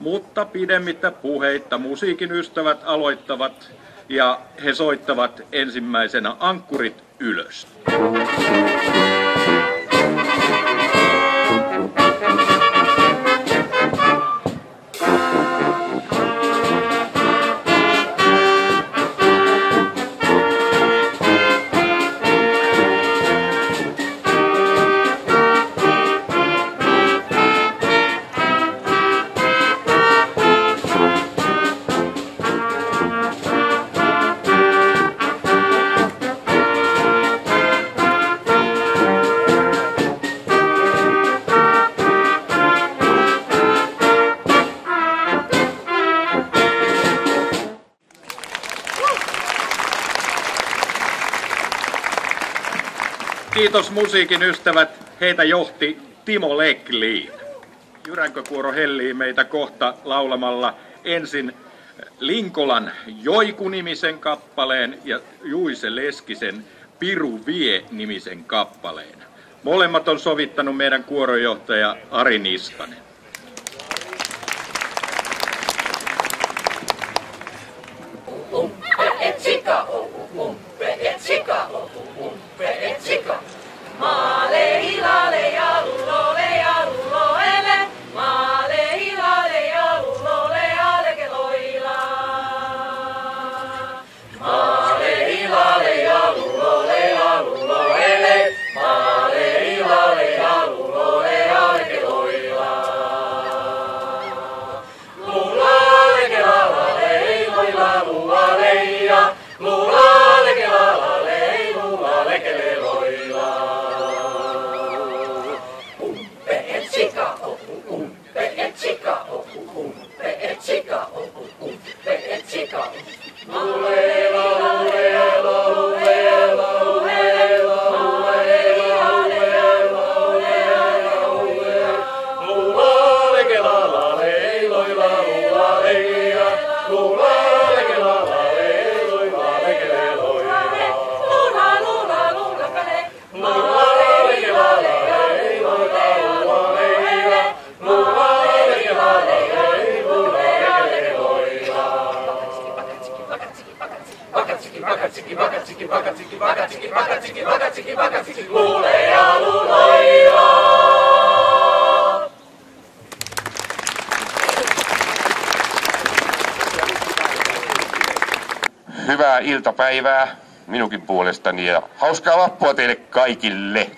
Mutta pidemmittä puheitta musiikin ystävät aloittavat ja he soittavat ensimmäisenä ankkurit ylös. Kiitos musiikin ystävät. Heitä johti Timo Lekliin. Jyränkökuoro hellii meitä kohta laulamalla ensin Linkolan Joiku-nimisen kappaleen ja Juise Leskisen Piru Vie-nimisen kappaleen. Molemmat on sovittanut meidän kuorojohtaja Ari Niskanen. Iltapäivää minunkin puolestani ja hauskaa vappua teille kaikille.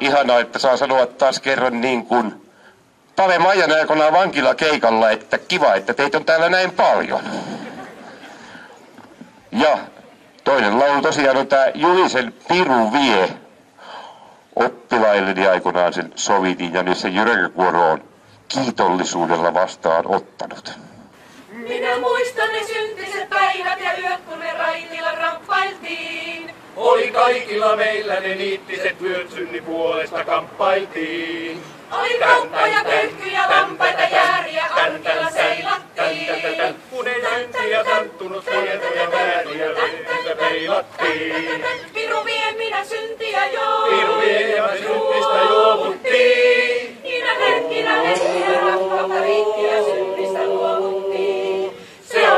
Ihanaa, että saa sanoa taas kerran niin kuin Pave Maijan aikoinaan vankilakeikalla, että kiva, että teitä on täällä näin paljon. Ja toinen laulu tosiaan on tämä Julisen Piru vie. Oppilailleni aikoinaan sen sovitin ja nyt se Jyränkäkuoro on kiitollisuudella vastaan ottanut. Minä muistan ne syntiset päivät ja yöt, kun me raitilla ramppailtiin. Oli kaikilla meillä ne niittiset yöt synni puolesta kamppailtiin. Oli kauppoja, pölkkyjä, lampaita, jääriä, arkella seilattiin. Kun ei syntiä tanttunut tietoja vääriä leitä peilattiin. Piru vie minä syntiä joo. Piru vie ja syntistä luovuttiin. Niinä hetkinä hetkinä rakkautta riitti ja syntistä luovuttiin.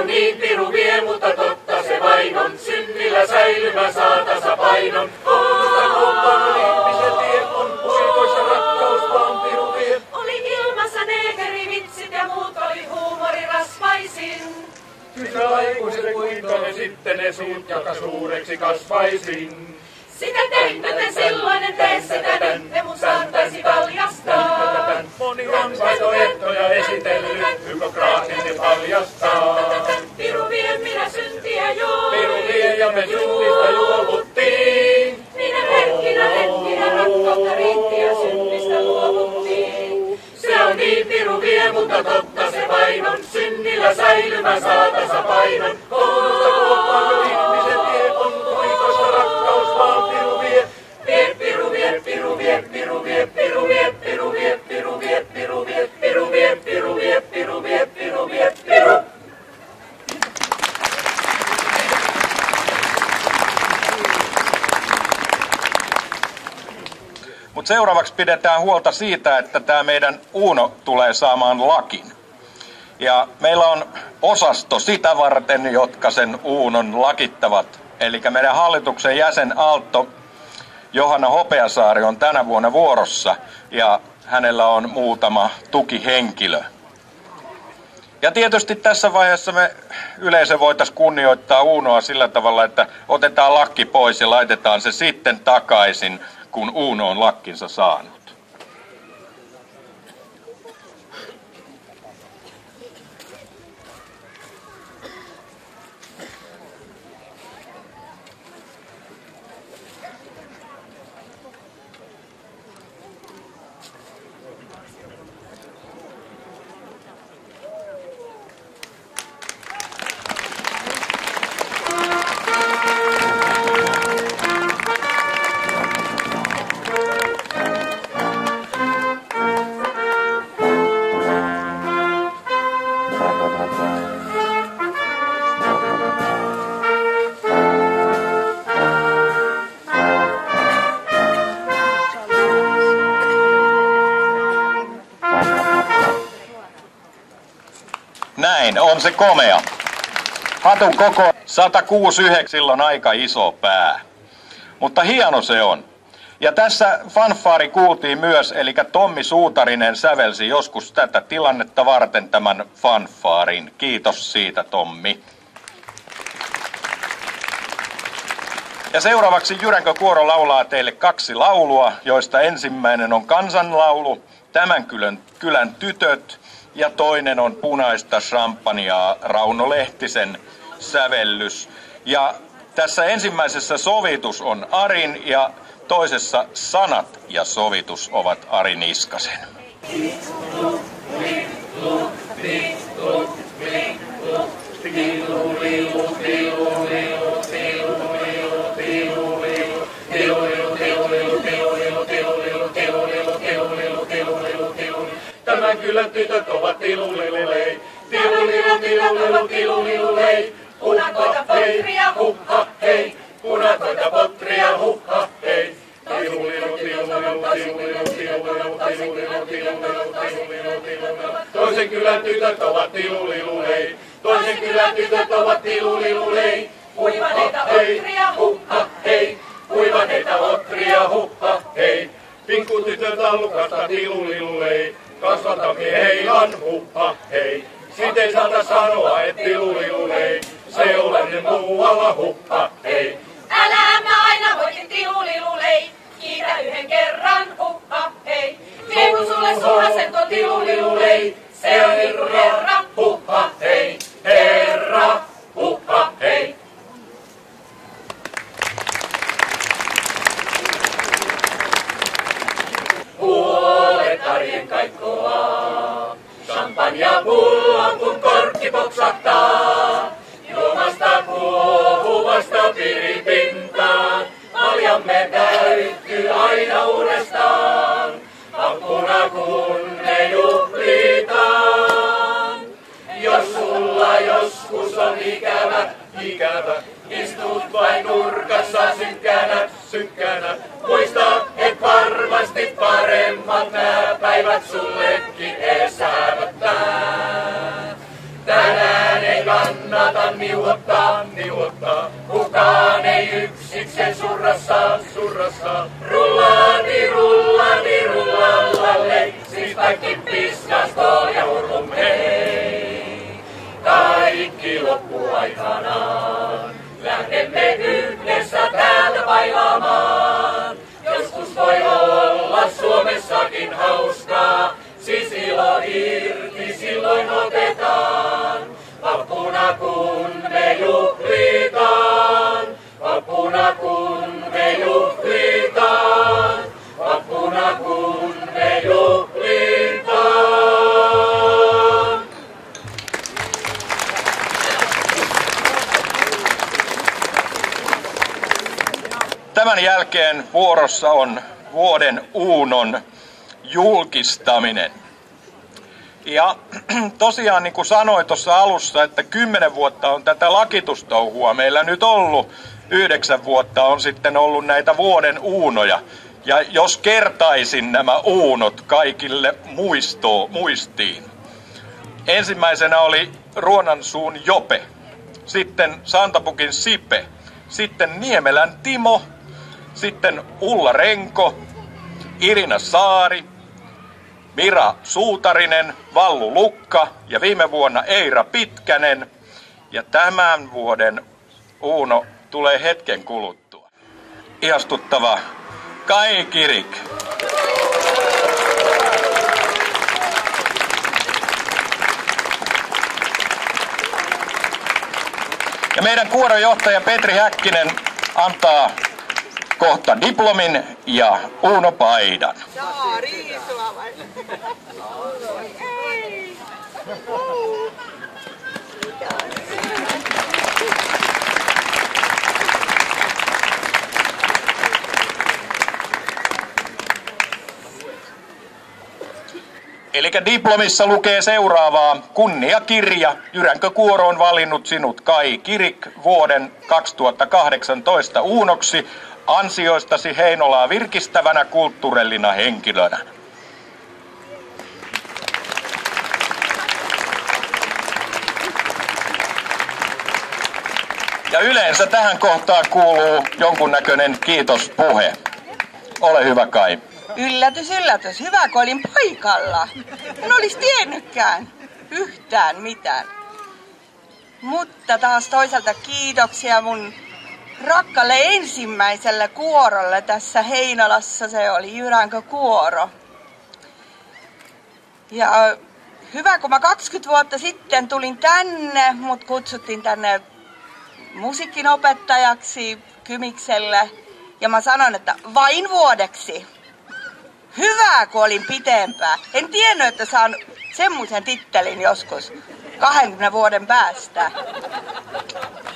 On niin piru vie, mutta totta se vain on. Synnillä säilymä saa tasapainon. Mutta kaupan ihmisen tie on puikoissa rakkaus vaan piru vie. Oli ilmassa neekerivitsit ja muut oli huumori rasvaisin. Kysy aikuiset kuinka ne sitten ne suut joka suureksi kasvaisin. Sitä tein, te silloin en tee sitä nyt, ne mun saattaisi Moni on vaihtoehtoja esitellyt, Hippokraatin paljastaa. Piru vie minä syntiä joo. Piru vie ja me synnistä juovuttiin. Minä hetkinä hetkinä rakkautta riitti ja synnistä luovuttiin. Se on niin piru vie, mutta totta se vain on. Synnillä säilymä saa Mutta seuraavaksi pidetään huolta siitä, että tämä meidän Uuno tulee saamaan lakin. Ja meillä on osasto sitä varten, jotka sen Uunon lakittavat. Eli meidän hallituksen jäsen Aalto Johanna Hopeasaari on tänä vuonna vuorossa ja hänellä on muutama tukihenkilö. Ja tietysti tässä vaiheessa me yleensä voitaisiin kunnioittaa Uunoa sillä tavalla, että otetaan lakki pois ja laitetaan se sitten takaisin, kun Uuno on lakkinsa saanut. On se komea. Hatun koko 169, silloin aika iso pää. Mutta hieno se on. Ja tässä fanfaari kuultiin myös, eli Tommi Suutarinen sävelsi joskus tätä tilannetta varten tämän fanfaarin. Kiitos siitä, Tommi. Ja seuraavaksi Jyränkö Kuoro laulaa teille kaksi laulua, joista ensimmäinen on kansanlaulu, tämän kylän, kylän tytöt, ja toinen on punaista champagnea Rauno Lehtisen sävellys. Ja tässä ensimmäisessä sovitus on Arin ja toisessa sanat ja sovitus ovat Ari Niskasen. Tämän kylän tytöt ovat tilulilulei. Tilulilu, tilulilu, tilulilulei. Punakoita potria, hukka, hei. Punakoita potria, hukka, hei. Tilulilu, tilulilu, tilulilu, tilulilu, tilulilu, tilulilu, tilulilu, tilulilu. Toisen kylän tytöt ovat tilulilulei. Toisen kylän tytöt ovat tilulilulei. Kuivaneita otria, hukka, hei. Kuivaneita otria, hukka, hei. Pikkutytön tallukasta tilulilulei. Kasvatamme heilan huppa hei. Siitä ei saata sanoa, et tilulilulei. Se olemme muualla huppa hei. Älä mä aina voitin tilulilulei. Kiitä yhden kerran, huppa hei. Vie kun sulle sulhasen tuo tilulilulei. Se on niinku herra, Maljamme täyttyy aina uudestaan. Vappuna kun me juhlitaan. Jos sulla joskus on ikävä, ikävä, istut vain nurkassa sykkänä, sykkänä. Muista, et varmasti paremmat nää päivät sullekin esäävöttää. Tänään ei kannata niuottaa, niuottaa. Kukaan ei yksikseen surrassa, surrassa. Rullani, rullani, rullallalle. Siitäkin piskasto jälkeen vuorossa on vuoden Uunon julkistaminen. Ja tosiaan niin kuin sanoin tuossa alussa, että kymmenen vuotta on tätä lakitustouhua meillä nyt ollut. Yhdeksän vuotta on sitten ollut näitä vuoden uunoja. Ja jos kertaisin nämä uunot kaikille muisto, muistiin. Ensimmäisenä oli Ruonansuun Jope, sitten Santapukin Sipe, sitten Niemelän Timo, sitten Ulla Renko, Irina Saari, Mira Suutarinen, Vallu Lukka ja viime vuonna Eira Pitkänen. Ja tämän vuoden Uuno tulee hetken kuluttua. Ihastuttava Kai Kirik. Ja meidän kuorojohtaja Petri Häkkinen antaa kohta diplomin ja Uuno Paidan. Jaa, riisua vai? Ei. Eli diplomissa lukee seuraavaa. Kunniakirja. Jyränkö Kuoro on valinnut sinut Kai Kirik vuoden 2018 uunoksi ansioistasi Heinolaa virkistävänä kulttuurellina henkilönä. Ja yleensä tähän kohtaan kuuluu jonkunnäköinen kiitospuhe. Ole hyvä Kai. Yllätys, yllätys. Hyvä, kun olin paikalla. En olisi tiennytkään yhtään mitään. Mutta taas toisaalta kiitoksia mun rakkalle ensimmäiselle kuorolle tässä Heinolassa. Se oli Jyränkö kuoro. Ja hyvä, kun mä 20 vuotta sitten tulin tänne, mut kutsuttiin tänne musiikinopettajaksi Kymikselle. Ja mä sanoin, että vain vuodeksi. Hyvä, kun olin pitempään. En tiennyt, että saan semmoisen tittelin joskus 20 vuoden päästä.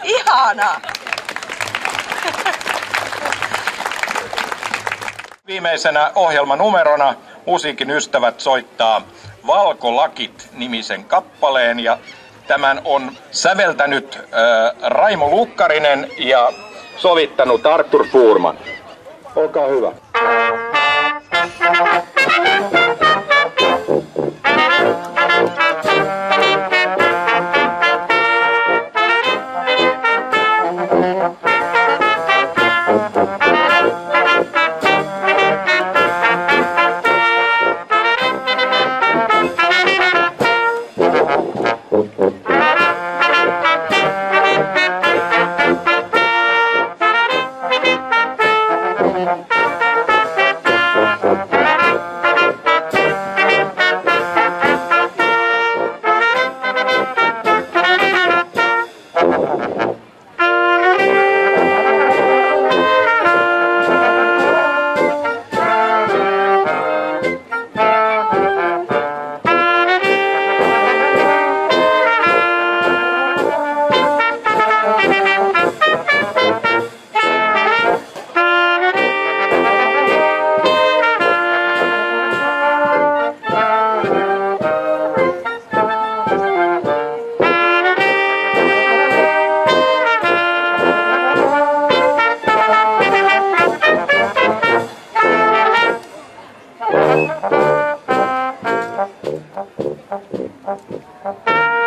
Ihanaa. Viimeisenä ohjelmanumerona musiikin ystävät soittaa Valkolakit-nimisen kappaleen ja tämän on säveltänyt äh, Raimo Lukkarinen ja sovittanut Artur Furman. Olkaa hyvä. Gracias. capô, capô.